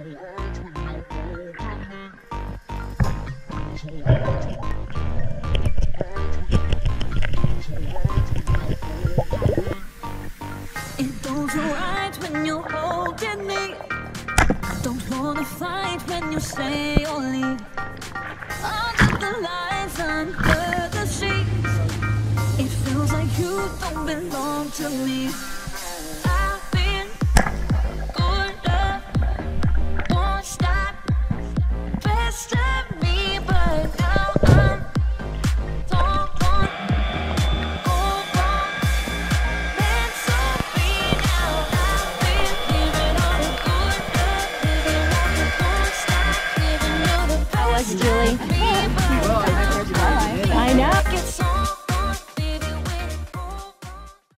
It don't feel right when you're holding me. Don't wanna fight when you say or leave. Under the lights, under the sheets. It feels like you don't belong to me. Julie.